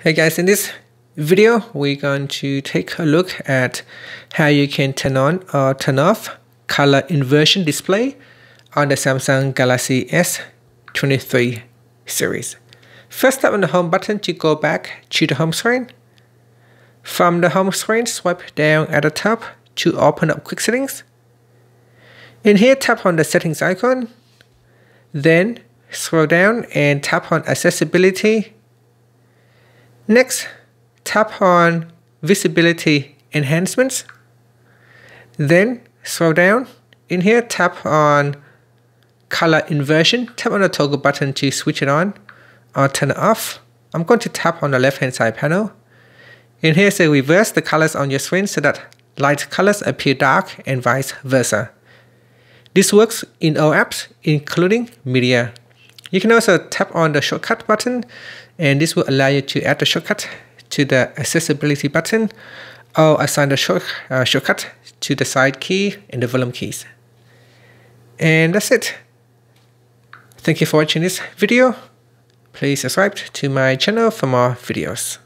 Hey guys, in this video, we're going to take a look at how you can turn on or turn off color inversion display on the Samsung Galaxy S23 series. First tap on the home button to go back to the home screen. From the home screen, swipe down at the top to open up quick settings. In here, tap on the settings icon. Then scroll down and tap on accessibility Next, tap on Visibility Enhancements. Then scroll down. In here, tap on Color Inversion. Tap on the toggle button to switch it on or turn it off. I'm going to tap on the left hand side panel. In here, say reverse the colors on your screen so that light colors appear dark and vice versa. This works in all apps, including media. You can also tap on the shortcut button and this will allow you to add the shortcut to the accessibility button or assign the short, uh, shortcut to the side key and the volume keys. And that's it. Thank you for watching this video. Please subscribe to my channel for more videos.